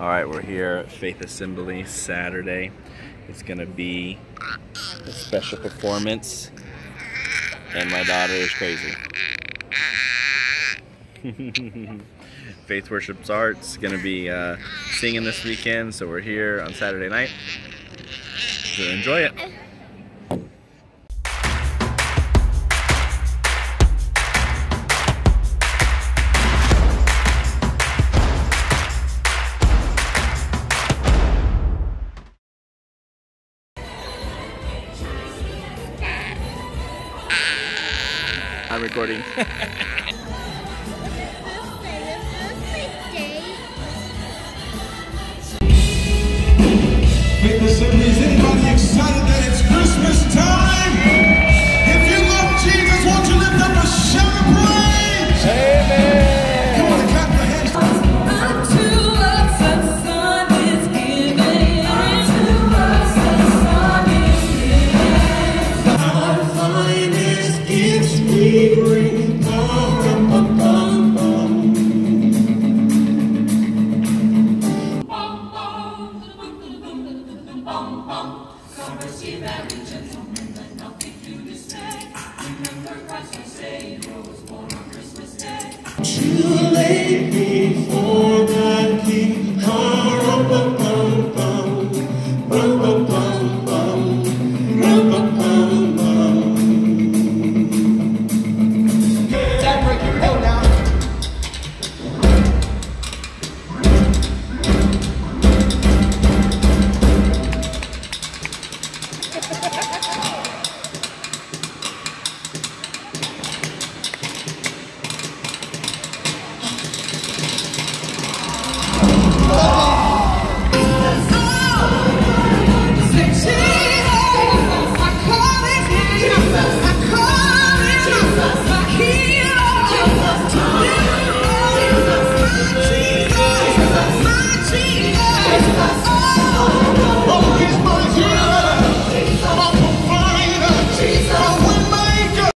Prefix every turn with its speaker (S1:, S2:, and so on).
S1: All right, we're here at Faith Assembly Saturday. It's gonna be a special performance, and my daughter is crazy. Faith Worships Arts gonna be uh, singing this weekend, so we're here on Saturday night. So enjoy it. I'm recording.
S2: Faith Assembly, is anybody
S3: Come receive every gentleman, let not be too dismay. Remember Christ our Savior was born on Christmas Day.
S2: You laid me